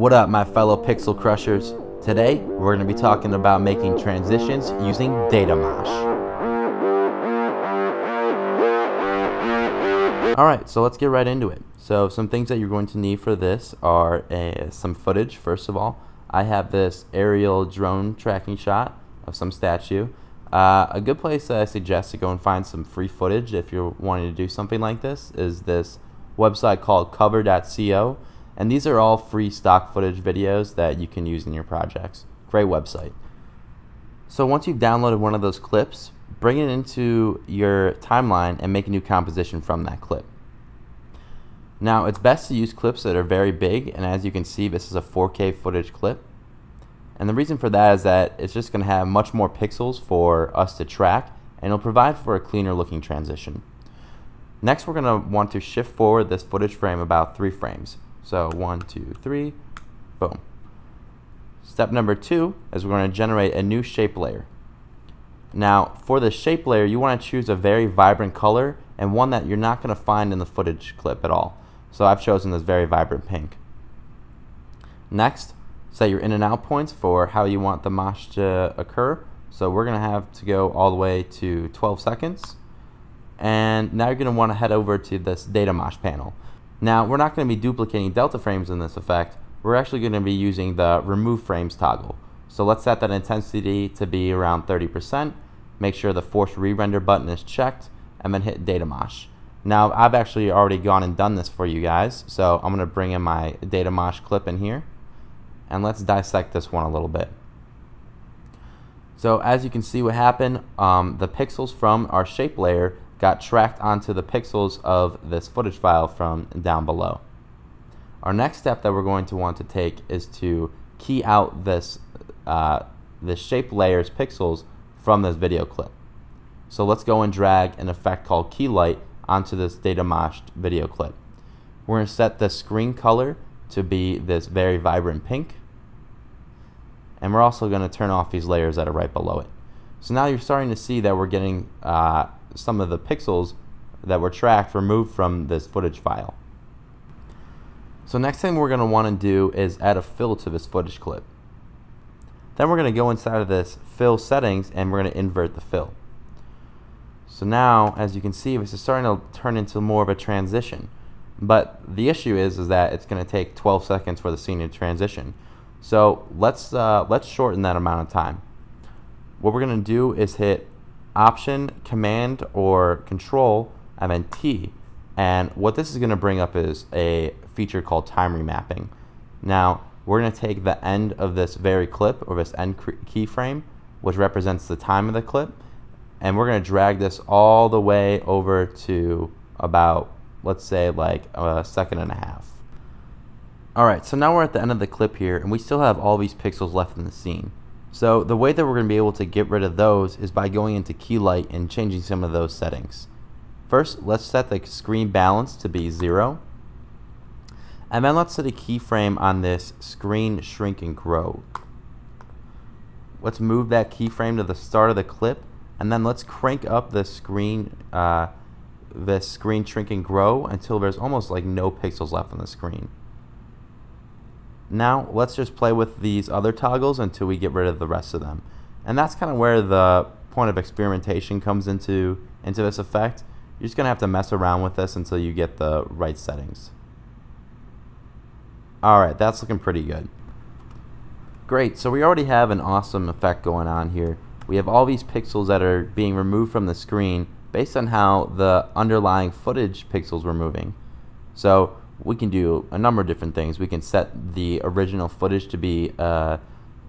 What up my fellow pixel crushers? Today we're going to be talking about making transitions using Datamosh. Alright, so let's get right into it. So some things that you're going to need for this are uh, some footage first of all. I have this aerial drone tracking shot of some statue. Uh, a good place that I suggest to go and find some free footage if you're wanting to do something like this is this website called coverr.co and these are all free stock footage videos that you can use in your projects. Great website. So once you've downloaded one of those clips, bring it into your timeline and make a new composition from that clip. Now it's best to use clips that are very big and as you can see this is a 4K footage clip. And the reason for that is that it's just going to have much more pixels for us to track and it'll provide for a cleaner looking transition. Next we're going to want to shift forward this footage frame about three frames. So one, two, three, boom. Step number two is we're going to generate a new shape layer. Now for the shape layer you want to choose a very vibrant color and one that you're not going to find in the footage clip at all. So I've chosen this very vibrant pink. Next, set your in and out points for how you want the mosh to occur. So we're going to have to go all the way to 12 seconds. And now you're going to want to head over to this Datamosh panel. Now, we're not going to be duplicating delta frames in this effect. We're actually going to be using the remove frames toggle. So let's set that intensity to be around 30%. Make sure the force re-render button is checked and then hit data Datamosh. Now, I've actually already gone and done this for you guys. So I'm going to bring in my data Datamosh clip in here. And let's dissect this one a little bit. So as you can see what happened, um, the pixels from our shape layer got tracked onto the pixels of this footage file from down below. Our next step that we're going to want to take is to key out this, uh, this shape layer's pixels from this video clip. So let's go and drag an effect called Keylight onto this Datamosh video clip. We're going to set the screen color to be this very vibrant pink. And we're also going to turn off these layers that are right below it. So now you're starting to see that we're getting uh, some of the pixels that were tracked removed from this footage file. So next thing we're going to want to do is add a fill to this footage clip. Then we're going to go inside of this fill settings and we're going to invert the fill. So now, as you can see, this is starting to turn into more of a transition. But the issue is, is that it's going to take 12 seconds for the scene to transition. So let's, uh, let's shorten that amount of time. What we're going to do is hit Option, Command, or Control, and then T. And what this is going to bring up is a feature called time remapping. Now, we're going to take the end of this very clip, or this end keyframe, which represents the time of the clip, and we're going to drag this all the way over to about, let's say, like a second and a half. Alright, so now we're at the end of the clip here, and we still have all these pixels left in the scene. So the way that we're going to be able to get rid of those is by going into Keylight and changing some of those settings. First, let's set the screen balance to be 0. And then let's set a keyframe on this screen shrink and grow. Let's move that keyframe to the start of the clip and then let's crank up the screen uh, the screen shrink and grow until there's almost like no pixels left on the screen. Now let's just play with these other toggles until we get rid of the rest of them. And that's kind of where the point of experimentation comes into, into this effect. You're just going to have to mess around with this until you get the right settings. Alright, that's looking pretty good. Great, so we already have an awesome effect going on here. We have all these pixels that are being removed from the screen based on how the underlying footage pixels were moving. So we can do a number of different things. We can set the original footage to be uh,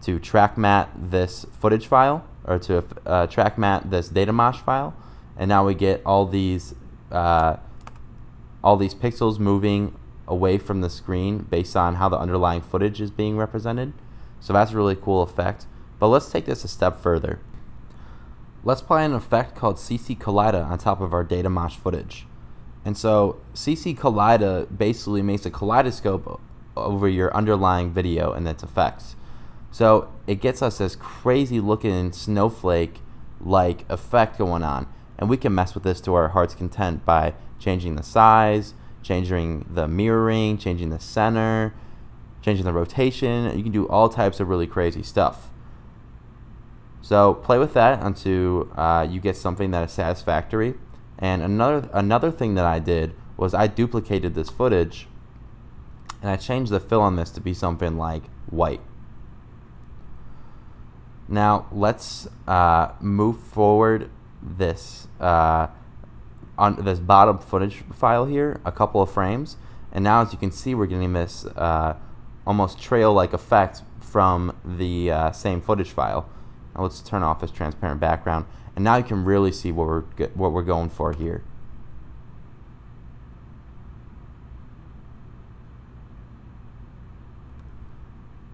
to track matte this footage file or to uh, track matte this Datamosh file, and now we get all these uh, all these pixels moving away from the screen based on how the underlying footage is being represented. So that's a really cool effect. But let's take this a step further. Let's apply an effect called CC Kaleido on top of our Datamosh footage. And so CC Kaleido basically makes a kaleidoscope over your underlying video and its effects. So it gets us this crazy looking snowflake like effect going on. And we can mess with this to our heart's content by changing the size, changing the mirroring, changing the center. changing the rotation. You can do all types of really crazy stuff. So play with that until uh, you get something that is satisfactory. And another another thing that I did was I duplicated this footage and I changed the fill on this to be something like white. Now let's uh, move forward this uh, on this bottom footage file here a couple of frames and now as you can see we're getting this uh, almost trail-like effect from the uh, same footage file. Now let's turn off this transparent background and now you can really see what we're what we're going for here.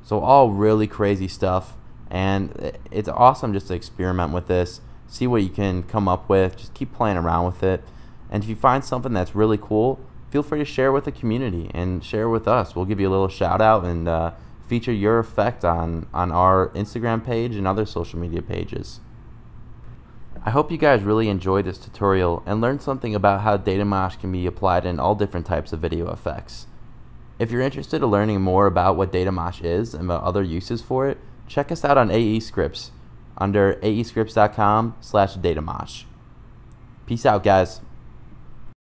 So all really crazy stuff and it's awesome just to experiment with this, see what you can come up with, just keep playing around with it. And if you find something that's really cool, feel free to share with the community and share with us. We'll give you a little shout out and uh, feature your effect on, on our Instagram page and other social media pages. I hope you guys really enjoyed this tutorial and learned something about how Datamosh can be applied in all different types of video effects. If you're interested in learning more about what Datamosh is and about other uses for it, check us out on AE Scripts under aescripts.com slash datamosh. Peace out, guys.